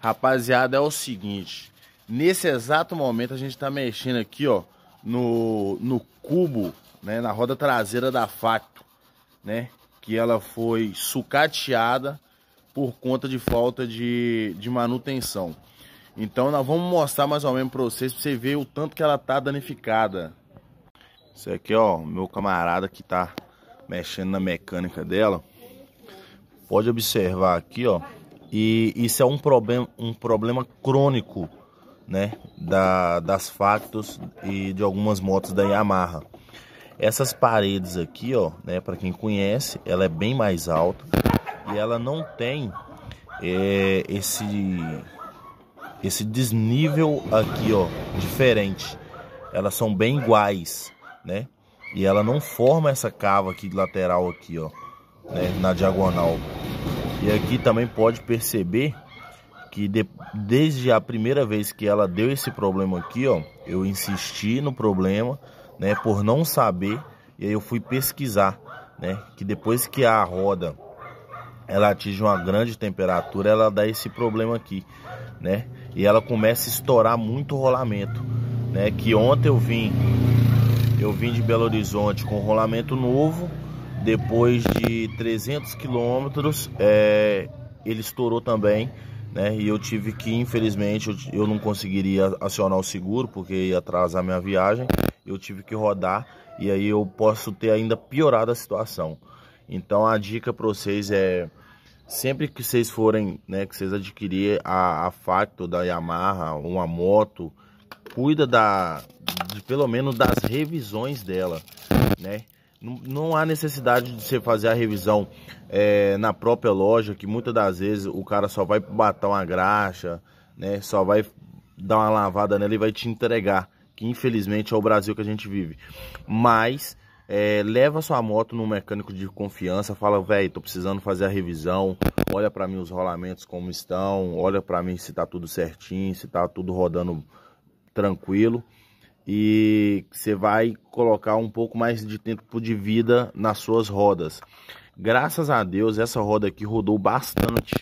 Rapaziada, é o seguinte. Nesse exato momento a gente tá mexendo aqui, ó, no, no cubo, né, na roda traseira da Facto, né, que ela foi sucateada por conta de falta de, de manutenção. Então nós vamos mostrar mais ou menos para vocês, para você ver o tanto que ela tá danificada. Isso aqui, ó, meu camarada que tá mexendo na mecânica dela. Pode observar aqui, ó, e isso é um problema, um problema crônico, né, da, das Factos e de algumas motos da Yamaha. Essas paredes aqui, ó, né, para quem conhece, ela é bem mais alta e ela não tem é, esse esse desnível aqui, ó, diferente. Elas são bem iguais, né? E ela não forma essa cava aqui lateral aqui, ó, né, na diagonal. E aqui também pode perceber que de, desde a primeira vez que ela deu esse problema aqui, ó, eu insisti no problema, né, por não saber, e aí eu fui pesquisar, né, que depois que a roda ela atinge uma grande temperatura, ela dá esse problema aqui, né? E ela começa a estourar muito rolamento, né? Que ontem eu vim eu vim de Belo Horizonte com rolamento novo, depois de 300 quilômetros, é, ele estourou também, né? E eu tive que, infelizmente, eu, eu não conseguiria acionar o seguro porque ia atrasar minha viagem. Eu tive que rodar e aí eu posso ter ainda piorado a situação. Então a dica para vocês é sempre que vocês forem, né, que vocês adquirirem a, a Facto da Yamaha, uma moto, cuida da, de pelo menos das revisões dela, né? Não, há necessidade de você fazer a revisão é, na própria loja, que muitas das vezes o cara só vai bater uma graxa, né? Só vai dar uma lavada nela e vai te entregar. Que infelizmente é o Brasil que a gente vive. Mas é, leva sua moto num mecânico de confiança, fala, velho, tô precisando fazer a revisão, olha para mim os rolamentos como estão, olha para mim se tá tudo certinho, se tá tudo rodando tranquilo e você vai colocar um pouco mais de tempo de vida nas suas rodas. Graças a Deus essa roda aqui rodou bastante,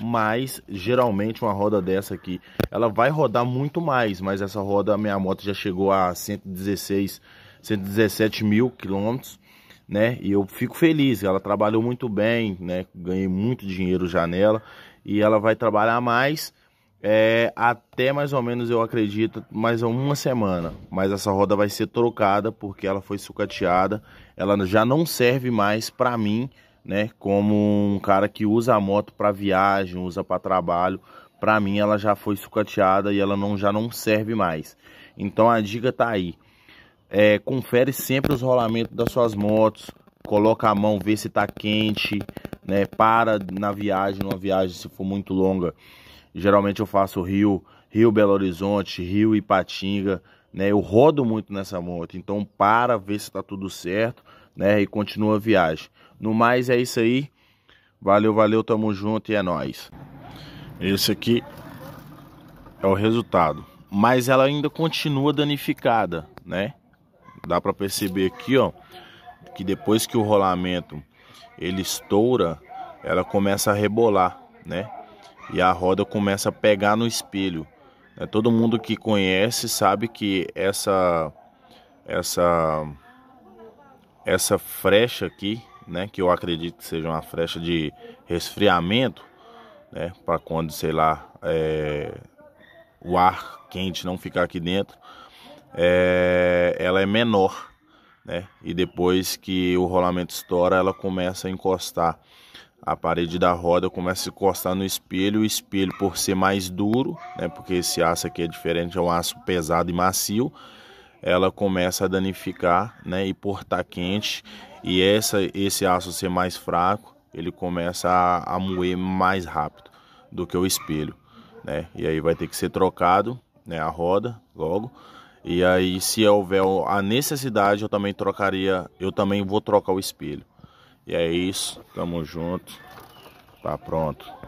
mas geralmente uma roda dessa aqui, ela vai rodar muito mais, mas essa roda, minha moto já chegou a 116, 117 mil quilômetros, né? E eu fico feliz, ela trabalhou muito bem, né? Ganhei muito dinheiro já nela e ela vai trabalhar mais é, até mais ou menos, eu acredito, mais uma semana. Mas essa roda vai ser trocada porque ela foi sucateada. Ela já não serve mais para mim, né? Como um cara que usa a moto para viagem, usa para trabalho. Para mim, ela já foi sucateada e ela não, já não serve mais. Então a dica tá aí. É, confere sempre os rolamentos das suas motos. Coloca a mão, vê se tá quente, né? Para na viagem, numa viagem se for muito longa Geralmente eu faço Rio, Rio Belo Horizonte, Rio Ipatinga, né? Eu rodo muito nessa moto, então para ver se está tudo certo, né? E continua a viagem. No mais é isso aí. Valeu, valeu, tamo junto e é nós. Esse aqui é o resultado. Mas ela ainda continua danificada, né? Dá para perceber aqui, ó, que depois que o rolamento ele estoura, ela começa a rebolar, né? E a roda começa a pegar no espelho. É, todo mundo que conhece sabe que essa essa essa frecha aqui, né, que eu acredito que seja uma frecha de resfriamento, né, para quando sei lá é, o ar quente não ficar aqui dentro, é, ela é menor, né, e depois que o rolamento estoura, ela começa a encostar a parede da roda começa a encostar no espelho, o espelho por ser mais duro, né, porque esse aço aqui é diferente, é um aço pesado e macio, ela começa a danificar, né, e por estar quente, e essa, esse aço ser mais fraco, ele começa a, a moer mais rápido do que o espelho, né, e aí vai ter que ser trocado, né, a roda logo, e aí se houver a necessidade eu também trocaria, eu também vou trocar o espelho. E é isso, tamo junto, tá pronto.